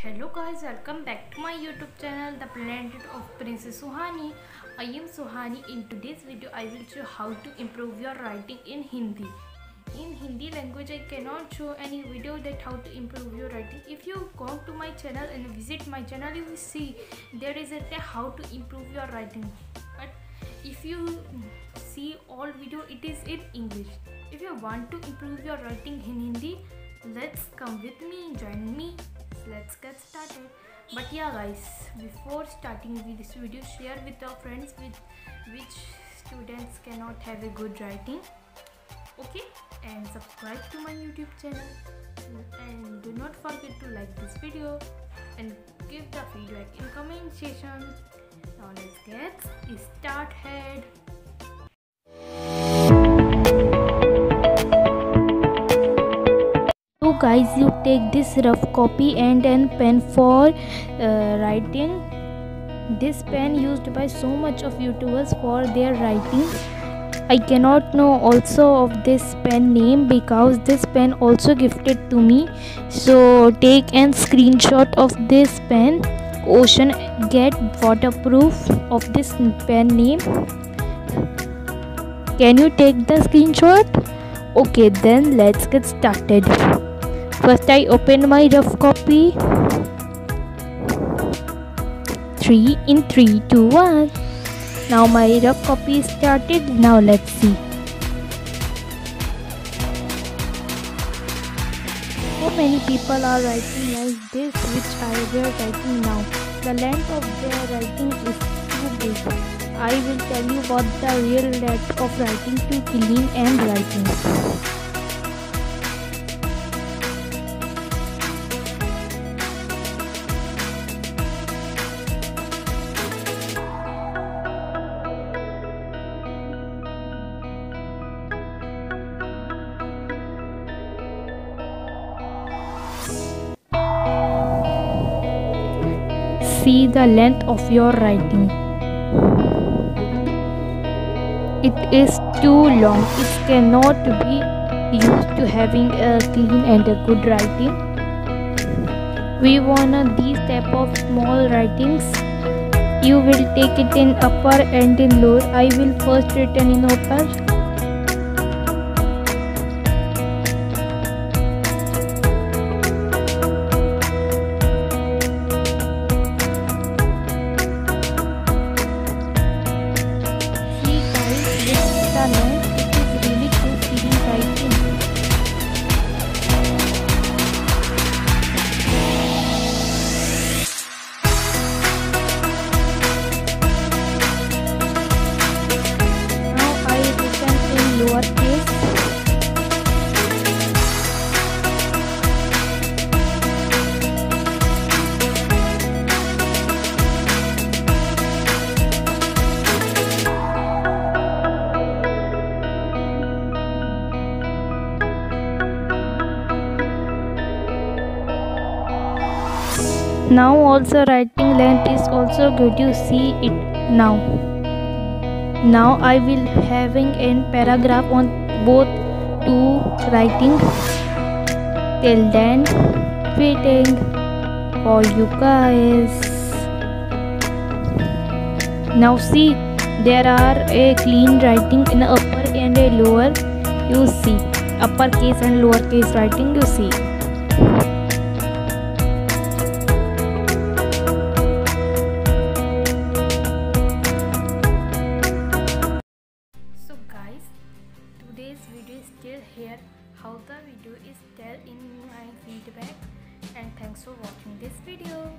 Hello guys, welcome back to my YouTube channel, The Planet of Princess Suhani. I am Suhani. In today's video, I will show how to improve your writing in Hindi. In Hindi language, I cannot show any video that how to improve your writing. If you go to my channel and visit my channel, you will see there is a how to improve your writing. But if you see all video, it is in English. If you want to improve your writing in Hindi, let's come with me, join me let's get started. But yeah guys before starting with this video share with your friends with which students cannot have a good writing okay? And subscribe to my youtube channel. And do not forget to like this video and give the feedback in comment section. Now let's get started. so guys you take this rough copy and an pen for uh, writing. This pen used by so much of youtubers for their writing. I cannot know also of this pen name because this pen also gifted to me. So take an screenshot of this pen. Ocean get waterproof of this pen name. Can you take the screenshot? Okay then let's get started First I open my rough copy. 3 in 3, 2, 1. Now my rough copy is started. Now let's see. So many people are writing like this which I will writing now. The length of their writing is too big. I will tell you what the real length of writing to clean and writing. See the length of your writing. It is too long. It cannot be used to having a clean and a good writing. We want these type of small writings. You will take it in upper and in lower. I will first written in upper know it is really. Now I listen in your. Also writing length is also good. You see it now. Now i will having in paragraph on both two writing. Till then waiting for you guys. Now see there are a clean writing in upper and a lower. You see uppercase and lowercase writing you see video is tell in my feedback. And thanks for watching this video